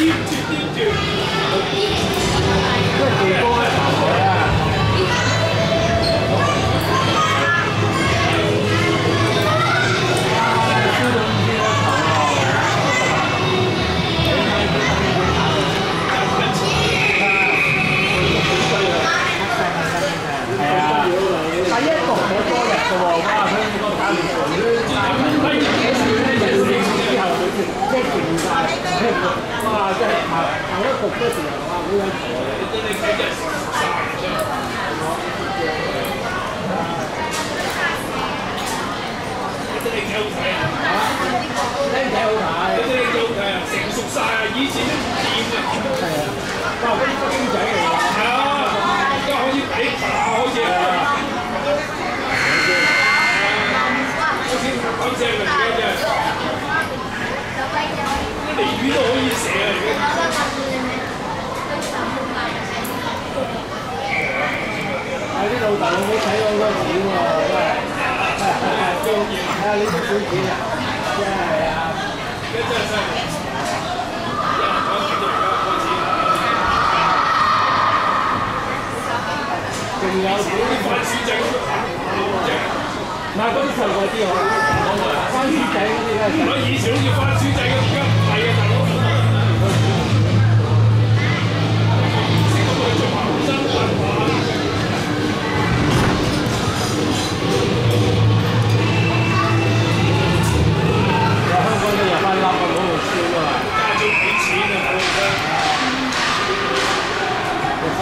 you do, do, do. 哇！真係行行一局嗰時候，哇！好有頭啊！你你睇真係熟晒真係。真係幾好睇啊！靚仔好睇，真係幾好睇啊！成熟晒啊！以前都唔掂啊！係啊，哇！嗰啲北京仔嚟㗎。係啊，而家可以比打好似啊！好似好正嚟嘅啫。啲鯉魚都可以射啊！而家。啲老豆老母睇到好多錢喎，真係。係係中意，睇下呢啲小錢啊，真係啊！真係真係。仲有啲番薯仔嗰啲，唔係嗰啲細個啲喎，番薯仔嗰啲咧。我以前好似番薯仔咁，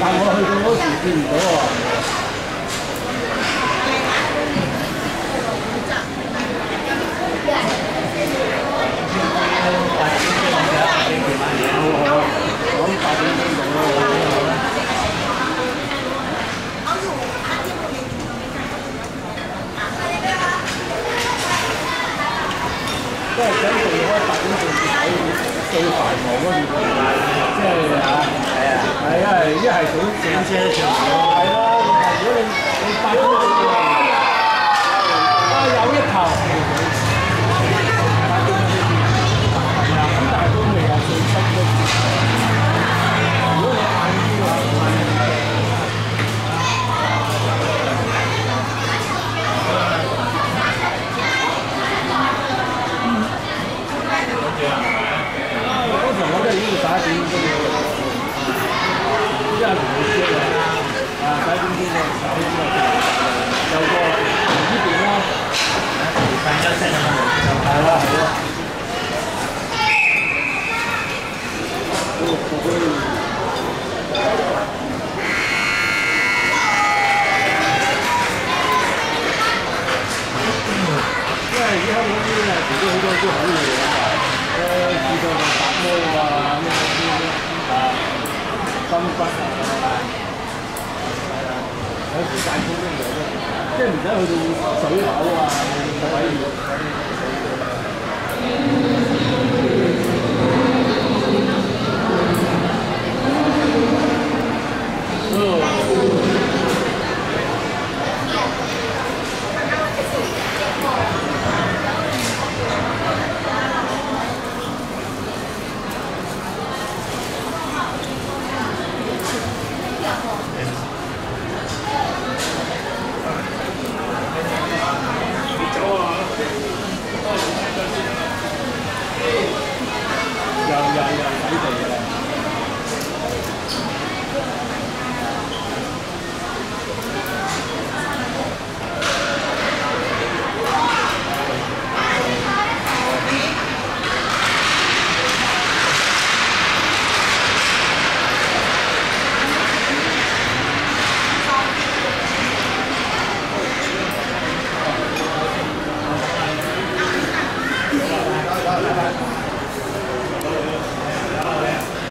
但我去到嗰时见唔到喎。我谂八点钟到啦。即系想做开八点半至九点最繁忙嗰段时间，即系啊， 系啊，系因为一系整整车上系咯，如果你你八点半到啊有一头，八点半系啊，咁但系都未 係最深嗰時。如果你晏啲嘅話，晏啲。嗰時我都已經十一點鐘嘅，因為同佢知啊，啊十一點鐘嘅十一點鐘有個呢邊啦，瞓咗聲啊，係啦係啦。因為而家香港啲啊，自己好多都好嘢㗎嘛。誒試過就搭摩啊，咩咩咩啊，金骨啊，係啊，有時間工都有得，即係唔使去到水口啊，位 Rồi, rồi, rồi.